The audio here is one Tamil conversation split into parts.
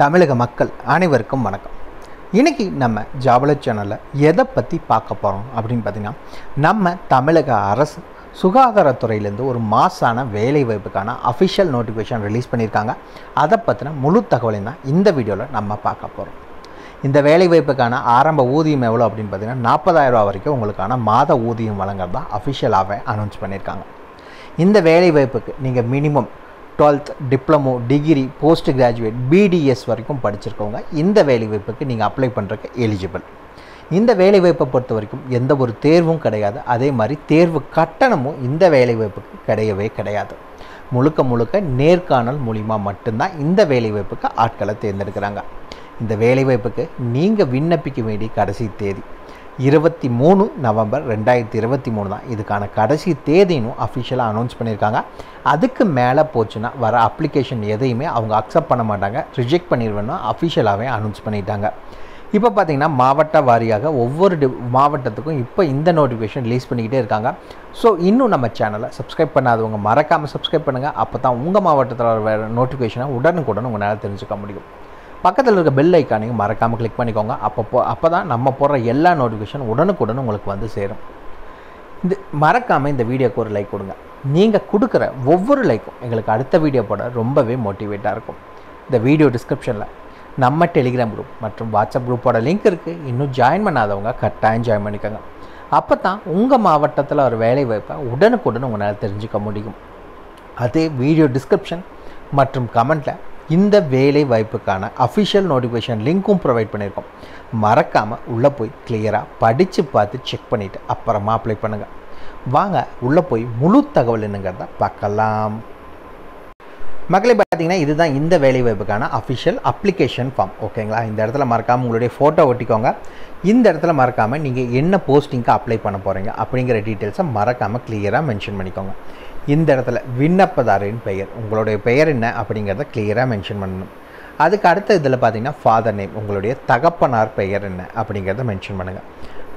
தமிழக மக்கள் அனைவருக்கும் வணக்கம். இன்றைக்கி நம்ம ஜாபல சேனலில் எதை பற்றி பார்க்க போகிறோம் அப்படின்னு பார்த்தீங்கன்னா நம்ம தமிழக அரசு சுகாதாரத்துறையிலேருந்து ஒரு மாசான வேலைவாய்ப்புக்கான அஃபிஷியல் நோட்டிஃபிகேஷன் ரிலீஸ் பண்ணியிருக்காங்க. அதை பற்றின முழு தகவலையும் தான் இந்த வீடியோவில் நம்ம பார்க்க போகிறோம் இந்த வேலைவாய்ப்புக்கான ஆரம்ப ஊதியம் எவ்வளோ அப்படின்னு பார்த்தீங்கன்னா நாற்பதாயிரம் வரைக்கும் உங்களுக்கான மாத ஊதியம் வழங்குறதா அஃபிஷியலாகவே அனௌன்ஸ் பண்ணியிருக்காங்க. இந்த வேலைவாய்ப்புக்கு நீங்கள் minimum twelfth diploma degree post graduate BDS வரைக்கும் படிச்சிருக்கவங்க இந்த வேலைவாய்ப்புக்கு நீங்கள் அப்ளை பண்ணுறதுக்கு எலிஜிபிள் இந்த வேலைவாய்ப்பை பொறுத்த வரைக்கும் எந்த ஒரு தேர்வும் கிடையாது. அதே மாதிரி தேர்வு கட்டணமும் இந்த வேலைவாய்ப்புக்கு கிடையவே கிடையாது. முழுக்க முழுக்க நேர்காணல் மூலிமா மட்டும்தான் இந்த வேலைவாய்ப்புக்கு ஆட்களை தேர்ந்தெடுக்கிறாங்க. இந்த வேலைவாய்ப்புக்கு நீங்கள் விண்ணப்பிக்க வேண்டிய கடைசி தேதி இருபத்தி மூணு நவம்பர் ரெண்டாயிரத்தி இருபத்தி மூணு தான். இதுக்கான கடைசி தேதினும் அஃபிஷியலாக அனௌன்ஸ் பண்ணியிருக்காங்க. அதுக்கு மேலே போச்சுன்னா வர அப்ளிகேஷன் எதையுமே அவங்க அக்செப்ட் பண்ண மாட்டாங்க. ரிஜெக்ட் பண்ணிடுவேன்னா அஃபிஷியலாகவே அனௌன்ஸ் பண்ணிட்டாங்க. இப்போ பார்த்தீங்கன்னா மாவட்ட வாரியாக ஒவ்வொரு டி மாவட்டத்துக்கும் இப்போ இந்த நோட்டிஃபிகேஷன் ரிலீஸ் பண்ணிக்கிட்டே இருக்காங்க. ஸோ இன்னும் நம்ம சேனலை சப்ஸ்கிரைப் பண்ணாதவங்க மறக்காமல் சப்ஸ்கிரைப் பண்ணுங்கள் அப்போ தான் உங்கள் மாவட்டத்தில் வர நோட்டிஃபிகேஷனை உடனுக்குடன் உங்களால் தெரிஞ்சுக்க முடியும். பக்கத்தில் இருக்க பெல் ஐக்கானையும் மறக்காமல் கிளிக் பண்ணிக்கோங்க. அப்போ அப்போ தான் நம்ம போடுற எல்லா நோட்டிஃபிகேஷன் உடனுக்குடன் உங்களுக்கு வந்து சேரும். இந்த மறக்காமல் இந்த வீடியோக்கு ஒரு லைக் கொடுங்க. நீங்கள் கொடுக்குற ஒவ்வொரு லைக்கும் எங்களுக்கு அடுத்த வீடியோ போட ரொம்பவே மோட்டிவேட்டாக இருக்கும். இந்த வீடியோ டிஸ்கிரிப்ஷனில் நம்ம டெலிகிராம் குரூப் மற்றும் வாட்ஸ்அப் குரூப்போட லிங்க் இருக்குது இன்னும் ஜாயின் பண்ணாதவங்க கட்டாயம் ஜாயின் பண்ணிக்கோங்க. அப்போ தான் உங்கள் மாவட்டத்தில் ஒரு வேலை வாய்ப்பை உடனுக்குடன் உங்களால் தெரிஞ்சுக்க முடியும். அதே வீடியோ டிஸ்கிரிப்ஷன் மற்றும் கமெண்ட்டில் இந்த வேலை வாய்ப்புக்கான அஃபிஷியல் நோட்டிஃபிகேஷன் லிங்க்கும் ப்ரொவைட் பண்ணியிருக்கோம் மறக்காமல் உள்ளே போய் கிளியராக படித்து பார்த்து செக் பண்ணிவிட்டு அப்புறமா அப்ளை பண்ணுங்கள் வாங்க உள்ளே போய் முழு தகவல் என்னங்கிறத பார்க்கலாம். மக்களை பார்த்தீங்கன்னா இதுதான் இந்த வேலைவாய்ப்புக்கான அஃபிஷியல் அப்ளிகேஷன் ஃபார்ம் ஓகேங்களா இந்த இடத்துல மறக்காமல் உங்களுடைய ஃபோட்டோ ஒட்டிக்கோங்க. இந்த இடத்துல மறக்காமல் நீங்கள் என்ன போஸ்டிங்க்கு அப்ளை பண்ண போகிறீங்க அப்படிங்கிற டீட்டெயில்ஸை மறக்காமல் கிளியராக மென்ஷன் பண்ணிக்கோங்க. இந்த இடத்துல விண்ணப்பதாரின் பெயர். உங்களுடைய பெயர் என்ன அப்படிங்கிறத கிளியராக மென்ஷன் பண்ணணும். அதுக்கு அடுத்த இதில் பார்த்தீங்கன்னா ஃபாதர் நேம் உங்களுடைய தகப்பனார் பெயர் என்ன அப்படிங்கிறத மென்ஷன் பண்ணுங்கள்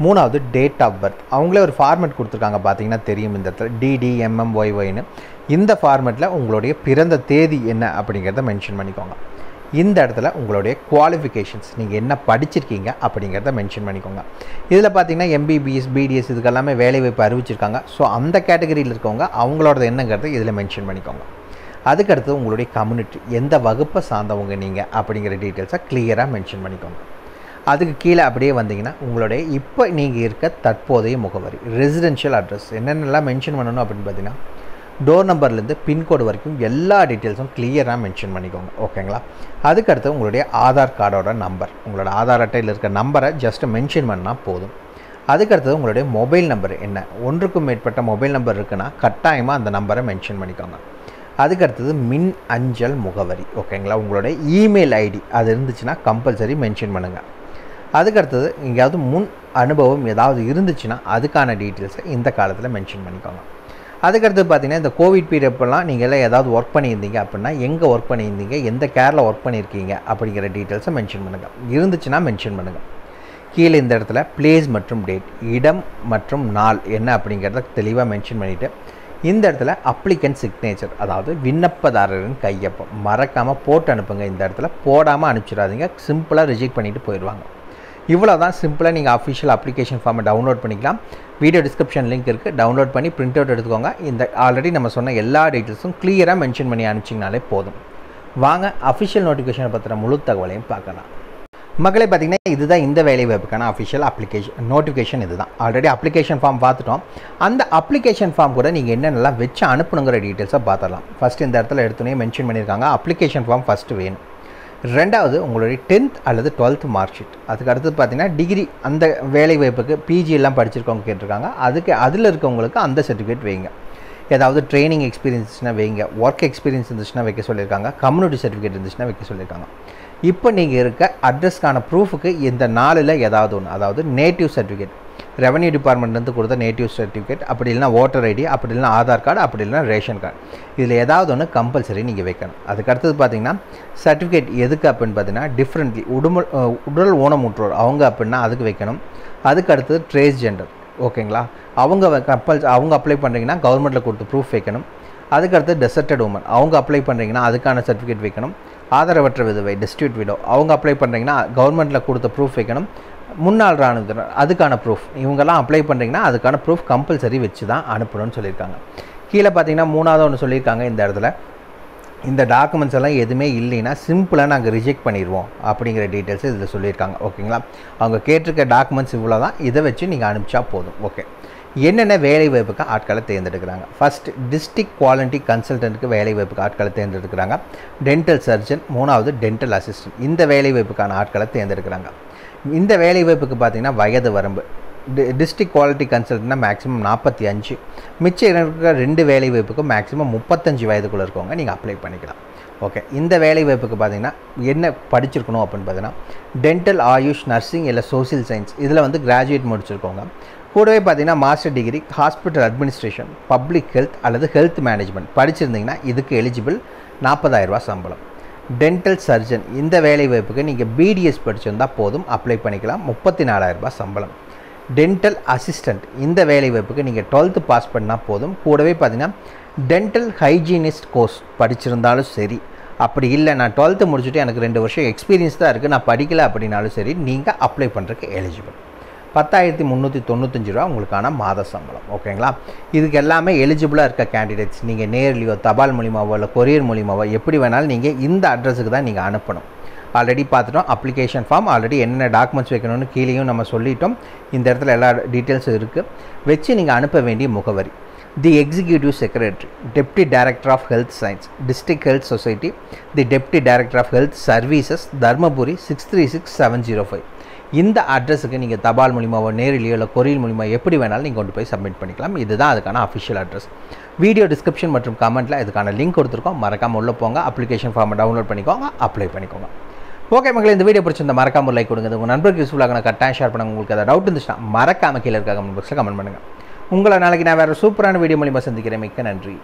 மூணாவது டேட் ஆஃப் பர்த் அவங்களே ஒரு ஃபார்மெட் கொடுத்துருக்காங்க பார்த்தீங்கன்னா தெரியும் இந்த இடத்துல. டிடிஎம்எம் டிடிஎம்எம்ஒய்ஒய்னு இந்த ஃபார்மேட்டில் உங்களுடைய பிறந்த தேதி என்ன அப்படிங்கிறத மென்ஷன் பண்ணிக்கோங்க. இந்த இடத்துல உங்களுடைய குவாலிஃபிகேஷன்ஸ் நீங்கள் என்ன படிச்சிருக்கீங்க அப்படிங்கிறத மென்ஷன் பண்ணிக்கோங்க. இதில் பார்த்தீங்கன்னா எம்பிபிஎஸ் பிடிஎஸ் இதுக்கெல்லாமே வேலைவாய்ப்பு அறிவிச்சிருக்காங்க. ஸோ அந்த கேட்டகரியில் இருக்கவங்க அவங்களோட என்னங்கிறத இதில் மென்ஷன் பண்ணிக்கோங்க. அதுக்கடுத்து உங்களுடைய கம்யூனிட்டி எந்த வகுப்பை சார்ந்தவங்க நீங்கள் அப்படிங்கிற டீட்டெயில்ஸை கிளியராக மென்ஷன் பண்ணிக்கோங்க. அதுக்கு கீழே அப்படியே வந்தீங்கன்னா உங்களுடைய இப்போ நீங்கள் இருக்க தற்போதைய முகவரி ரெசிடென்ஷியல் அட்ரஸ் என்னென்னலாம் மென்ஷன் பண்ணணும் அப்படின்னு பார்த்தீங்கன்னா டோர் நம்பர்லேருந்து பின்கோடு வரைக்கும் எல்லா டீட்டெயில்ஸும் கிளியராக மென்ஷன் பண்ணிக்கோங்க. ஓகேங்களா அதுக்கடுத்து உங்களுடைய ஆதார் கார்டோட நம்பர் உங்களோட ஆதார் அட்டையில் இருக்க நம்பரை ஜஸ்ட் மென்ஷன் பண்ணால் போதும். அதுக்கடுத்தது உங்களுடைய மொபைல் நம்பர் என்ன? ஒன்றுக்கும் மேற்பட்ட மொபைல் நம்பர் இருக்குன்னா கட்டாயமாக அந்த நம்பரை மென்ஷன் பண்ணிக்கோங்க. அதுக்கடுத்தது மின் அஞ்சல் முகவரி. ஓகேங்களா உங்களுடைய இமெயில் ஐடி அது இருந்துச்சுன்னா கம்பல்சரி மென்ஷன் பண்ணுங்கள் அதுக்கடுத்தது எங்கேயாவது முன் அனுபவம் ஏதாவது இருந்துச்சுன்னா அதுக்கான டீட்டெயில்ஸை இந்த காலத்தில் மென்ஷன் பண்ணிக்கோங்க. அதுக்கடுத்து பார்த்தீங்கன்னா இந்த கோவிட் பீரியட்லாம் நீங்கள் எல்லாம் ஏதாவது ஒர்க் பண்ணியிருந்தீங்க அப்படின்னா எங்கே ஒர்க் பண்ணியிருந்தீங்க எந்த கேரில் ஒர்க் பண்ணியிருக்கீங்க அப்படிங்கிற டீட்டெயில்ஸை மென்ஷன் பண்ணுங்கள் இருந்துச்சுன்னா மென்ஷன் பண்ணுங்கள் கீழே இந்த இடத்துல பிளேஸ் மற்றும் டேட் இடம் மற்றும் நாள் என்ன அப்படிங்கிறத தெளிவாக மென்ஷன் பண்ணிவிட்டு இந்த இடத்துல அப்ளிகன் சிக்னேச்சர் அதாவது விண்ணப்பதாரரின் கையொப்பம். மறக்காமல் போட்டு அனுப்புங்க. இந்த இடத்துல போடாமல் அனுப்பிச்சிடாதீங்க. சிம்பிளாக ரிஜெக்ட் பண்ணிவிட்டு போயிடுவாங்க. இவ்வளோ தான் சிம்பிளாக நீங்கள் அஃபிஷியல் அப்ளிகேஷன் ஃபார்மை டவுன்லோட் பண்ணிக்கலாம். வீடியோ டிஸ்கிரிப்ஷன் லிங்க் இருக்குது டவுன்லோட் பண்ணி பிரிண்ட் அவுட் எடுத்துக்கோங்க. இந்த ஆல்ரெடி நம்ம சொன்ன எல்லா டீட்டெயில்ஸும் கிளியராக மென்ஷன் பண்ணி அனுப்பிச்சிங்கனாலே போதும். வாங்க அஃபிஷியல் நோட்டிஃபிகேஷனை பற்றின முழு தகவலையும் பார்க்கலாம். மக்களை பார்த்தீங்கன்னா இதுதான் இந்த வேலைவாய்ப்புக்கான அஃபிஷியல் அப்ளிகேஷன் நோட்டிஃபிகேஷன் இதுதான். ஆல்ரெடி அப்ளிகேஷன் ஃபார்ம் பார்த்துட்டோம். அந்த அப்ளிகேஷன் ஃபார்ம் கூட நீங்கள் என்னென்னலாம் வச்சு அனுப்பணுங்கிற டீட்டெயில்ஸை பார்த்துடலாம். ஃபஸ்ட் இந்த இடத்துல எடுத்துனே மென்ஷன் பண்ணியிருக்காங்க. அப்ளிகேஷன் ஃபார்ம் ஃபஸ்ட்டு வேணும். ரெண்டாவது உங்களுடைய டென்த் அல்லது டுவெல்த் மார்க் ஷீட் அதுக்கு அடுத்து பார்த்தீங்கன்னா டிகிரி அந்த வேலை வாய்ப்புக்கு பிஜி எல்லாம் படிச்சிருக்கவங்க கேட்டிருக்காங்க. அதுக்கு அதில் இருக்கவங்களுக்கு அந்த சர்டிஃபிகேட் வைங்க. ஏதாவது ட்ரைனிங் எக்ஸ்பீரியன்ஸ் இருந்துச்சுன்னா வைங்க. ஒர்க் எக்ஸ்பீரியன்ஸ் இருந்துச்சுன்னா வைக்க சொல்லியிருக்காங்க. கம்யூனிட்டி சர்டிஃபிகேட் இருந்துச்சுன்னா வைக்க சொல்லியிருக்காங்க. இப்போ நீங்கள் இருக்க அட்ரஸ்க்கான ப்ரூஃபுக்கு இந்த நாளில் ஏதாவது ஒன்று அதாவது நேட்டிவ் சர்டிஃபிகேட் ரெவன்யூ டிபார்ட்மெண்ட்லேருந்து கொடுத்த நேட்டிவ் சர்டிஃபிகேட் அப்படி இல்லைனா ஓட்டர் ஐடி அப்படி இல்லைனா ஆதார் கார்டு அப்படி இல்லைனா ரேஷன் கார்டு இதில் ஏதாவது ஒன்று கம்பல்சரி நீங்கள் வைக்கணும். அதுக்கு அடுத்தது பார்த்தீங்கன்னா சர்டிஃபிகேட் எதுக்கு அப்படின்னு பார்த்தீங்கன்னா டிஃப்ரெண்ட்லி உடுமல் உடல் ஊனமுற்றோர் அவங்க அப்படின்னா அதுக்கு வைக்கணும். அதுக்கு அடுத்தது ட்ரேஸ் ஜெண்டர் ஓகேங்களா? அவங்க கம்பல்ஸ் அவங்க அப்ளை பண்ணுறீங்கன்னா கவர்மெண்ட்டில் கொடுத்து ப்ரூஃப் வைக்கணும். அதுக்கடுத்து டெசர்டட் உமன் அவங்க அப்ளை பண்ணுறீங்கன்னா அதுக்கான சர்டிஃபிகேட் வைக்கணும். ஆதரவற்ற விதவை டிஸ்ட்ரியூட் விடோ அவங்க அப்ளை பண்ணுறீங்கன்னா கவர்மெண்ட்டில் கொடுத்த ப்ரூஃப் வைக்கணும். முன்னாள் இராணுவத்தினர் அதுக்கான ப்ரூஃப் இவங்கெல்லாம் அப்ளை பண்ணுறீங்கன்னா அதுக்கான ப்ரூஃப் கம்பல்சரி வச்சு தான் அனுப்பணும்னு சொல்லியிருக்காங்க. கீழே பார்த்தீங்கன்னா மூணாவது ஒன்று சொல்லியிருக்காங்க இந்த இடத்துல. இந்த டாக்குமெண்ட்ஸ் எல்லாம் எதுவுமே இல்லைன்னா சிம்பிளாக நாங்கள் ரிஜெக்ட் பண்ணிடுவோம் அப்படிங்கிற டீட்டெயில்ஸ் இதில் சொல்லியிருக்காங்க. ஓகேங்களா? அவங்க கேட்டிருக்க டாக்குமெண்ட்ஸ் இவ்வளோ தான் இதை வச்சு நீங்கள் அனுப்பிச்சா போதும். ஓகே. என்னென்ன வேலை வாய்ப்புக்கு ஆட்களை தேர்ந்தெடுக்கிறாங்க? ஃபஸ்ட் டிஸ்ட்ரிக்ட் குவாலிட்டி கன்சல்டண்ட்டுக்கு வேலை வாய்ப்புக்கு ஆட்களை தேர்ந்தெடுக்கிறாங்க. டென்டல் சர்ஜன் மூணாவது டென்டல் அசிஸ்டன்ட் இந்த வேலை வாய்ப்புக்கான ஆட்களை தேர்ந்தெடுக்கிறாங்க. இந்த வேலைவாய்ப்புக்கு பார்த்தீங்கன்னா வயது வரம்பு. டி டிஸ்ட்ரிக்ட் குவாலிட்டி கன்சல்ட்னா மேக்ஸிமம் நாற்பத்தி அஞ்சு. மிச்சம் இருக்கிற ரெண்டு வேலை வாய்ப்புக்கும் மேக்ஸிமம் முப்பத்தஞ்சு வயதுக்குள்ளே இருக்கவங்க நீங்கள் அப்ளை பண்ணிக்கலாம். ஓகே இந்த வேலைவாய்ப்புக்கு பார்த்தீங்கன்னா என்ன படிச்சிருக்கணும் அப்படின்னு பார்த்தீங்கன்னா டென்டல் ஆயுஷ் நர்சிங் இல்லை சோசியல் சயின்ஸ் இதில் வந்து கிராஜுவேட் முடிச்சிருக்கோங்க கூடவே பார்த்தீங்கன்னா master degree hospital administration public health அல்லது ஹெல்த் மேனேஜ்மெண்ட் படிச்சிருந்தீங்கன்னா இதுக்கு எலிஜிபிள் நாற்பதாயிரரூபா சம்பளம். டென்டல் சர்ஜன் இந்த வேலை வாய்ப்புக்கு நீங்கள் பிடிஎஸ் படிச்சிருந்தால் போதும். அப்ளை பண்ணிக்கலாம். முப்பத்தி நாலாயிரரூபா சம்பளம். டென்டல் அசிஸ்டண்ட் இந்த வேலை வாய்ப்புக்கு நீங்கள் டுவெல்த்து பாஸ் பண்ணால் போதும். கூடவே பார்த்தீங்கன்னா டென்டல் ஹைஜீனிஸ்ட் கோர்ஸ் படிச்சிருந்தாலும் சரி. அப்படி இல்லை நான் டுவெல்த்து முடிச்சுட்டு எனக்கு ரெண்டு வருஷம் எக்ஸ்பீரியன்ஸ் தான் இருக்குது நான் படிக்கலை அப்படின்னாலும் சரி நீங்கள் அப்ளை பண்ணுறதுக்கு எலிஜிபிள் பத்தாயிரத்தி முந்நூற்றி தொண்ணூத்தஞ்சு ரூபா உங்களுக்கான மாத சம்பளம். ஓகேங்களா? இதுக்கு எல்லாமே எலிஜிபிளாக இருக்க கேண்டிடேட்ஸ் நீங்கள் நேர்லையோ தபால் மூலியமாவோ இல்லை கொரியர் மூலியமாவோ எப்படி வேணாலும் நீங்கள் இந்த அட்ரஸுக்கு தான் நீங்கள் அனுப்பணும். ஆல்ரெடி பார்த்துட்டோம் அப்ளிகேஷன் ஃபார்ம் ஆல்ரெடி என்னென்ன டாக்குமெண்ட்ஸ் வைக்கணும்னு கீழேயும் நம்ம சொல்லிட்டோம். இந்த இடத்துல எல்லா டீட்டெயில்ஸும் இருக்குது வச்சு நீங்கள் அனுப்ப வேண்டிய முகவரி. The executive secretary deputy director of health science district health society the deputy director of health services Dharmapuri six three six seven zero five இந்த அட்ரஸுக்கு நீங்கள் தபால் மூலிமாவோ நேரிலையோ இல்லை கொரியல் மூலிமா எப்படி வேணாலும் நீங்கள் கொண்டு போய் சப்மிட் பண்ணிக்கலாம். இதுதான் அதுக்கான அஃபிஷியல் அட்ரஸ் வீடியோ டிஸ்கிரிப்ஷன் மற்றும் கமெண்ட்டில் இதுக்கான லிங்க் கொடுத்துருக்கோம். மறக்காமல் உள்ளே போங்க. அப்ளிகேஷன் ஃபார்மை டவுன்லோட் பண்ணிக்கோங்க. அப்ளை பண்ணிக்கோங்க. ஓகே மக்களே இந்த வீடியோ பிடிச்சிருந்த மறக்காம லைக் கொடுங்க. உங்கள் நண்பருக்கு யூஸ்ஃபுல்லாக நான் கட்டாயம் ஷேர் பண்ணுங்க. உங்களுக்கு ஏதாவது டவுட் இருந்துச்சுன்னா மறக்காம கீழே இருக்க கமெண்ட் பாக்ஸில் கமெண்ட் பண்ணுங்கள் உங்களை நாளைக்கு நான் வேறு சூப்பரான வீடியோ மூலியமாக சந்திக்கிறேன். மிக்க நன்றி.